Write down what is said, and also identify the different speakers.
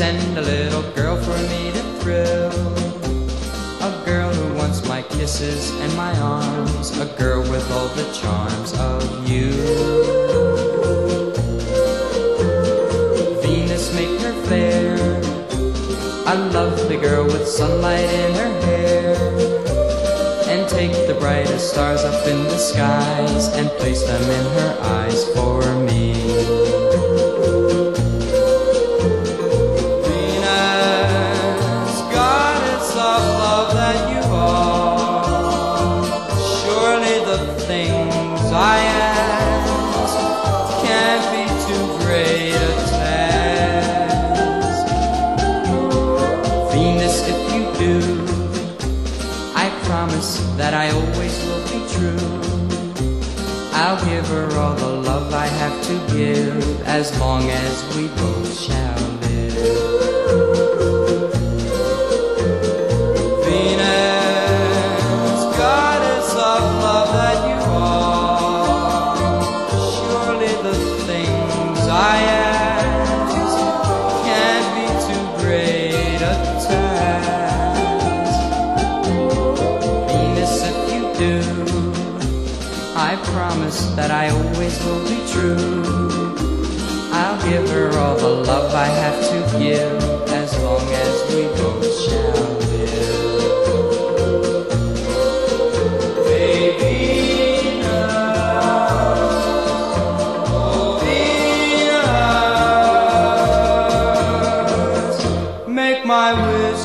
Speaker 1: send a little girl for me to thrill. A girl who wants my kisses and my arms. A girl with all the charms of you. Venus, make her fair. A lovely girl with sunlight in her hair. And take the brightest stars up in the skies and place them in her eyes for me. That you are. Surely the things I ask can't be too great a task. Venus, if you do, I promise that I always will be true. I'll give her all the love I have to give as long as we both shall live. I promise that I always will be true. I'll give her all the love I have to give as long as we both shall live. Baby, oh my wish